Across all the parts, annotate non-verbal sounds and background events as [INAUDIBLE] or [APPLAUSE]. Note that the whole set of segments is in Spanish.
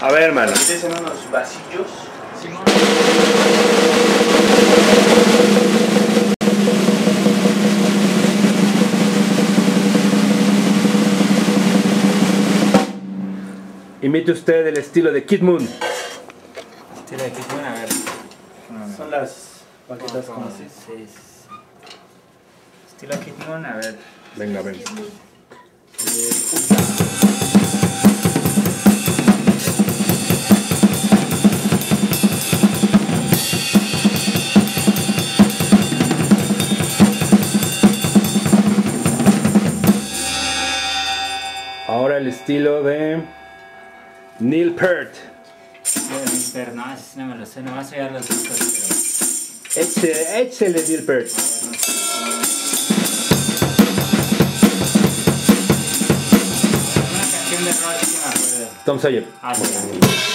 A ver, hermano. Unos vasillos. Imite usted el estilo de Kid Moon. Estilo de Kid Moon, a ver. Son las paquetas ¿Cómo, como así. Sí, sí, sí. Estilo Kid Moon, a ver. Venga, ven. El estilo de Neil Peart. Pero no, no me lo sé, no vas a llegar los discos, Échale, échale Neil Peart. pero. Una canción de rock sí me acuerdo. Tom Sawyer. Ah, sí.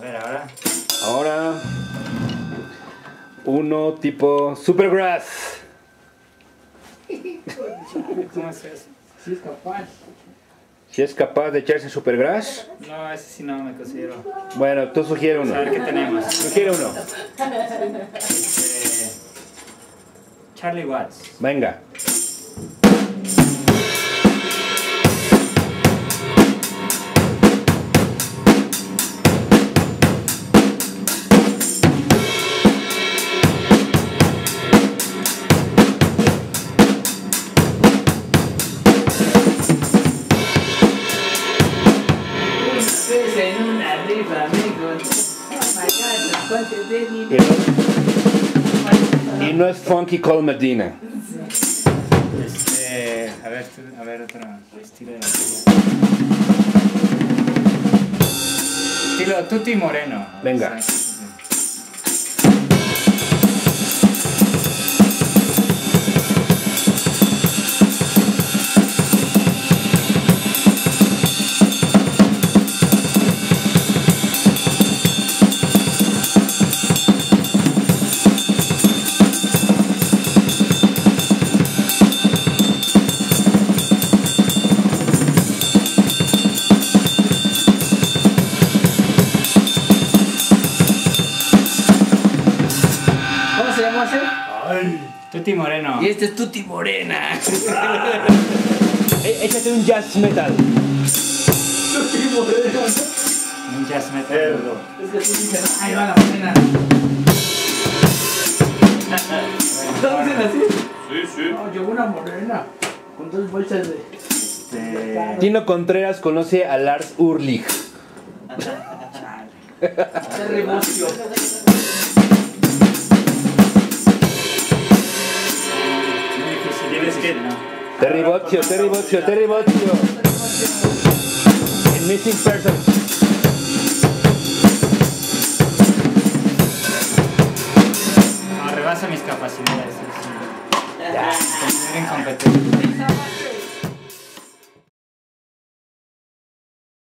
A ver, ahora. Ahora uno tipo Supergrass. ¿Cómo es eso? Sí, es capaz. Si es capaz de echarse Supergrass, No, ese sí no me considero. bueno, tú sugiere A uno. ver qué tenemos. Sugiere uno. Este, Charlie Watts. Venga. Y no, y no es Funky Cole Medina. Este, a ver, a ver otro estilo de batería. Estilo Tutti Moreno. Venga. ¿Cómo llama ese? Tutti Moreno. Y este es Tuti Morena. [LAUGHS] E- Échate un jazz metal. Tuti Morena. Un jazz metal. Es que tú dices, ahí va la morena. ¿No dicen así? Sí, sí. No, llegó una morena. Con dos bolsas de. Este, Tino Contreras conoce a Lars Ulrich. de [LAUGHS] Terry Bozzio, Terry Bozzio, Terry Bozzio. En Missing Persons. No, rebasa mis capacidades. Me considero incompetente.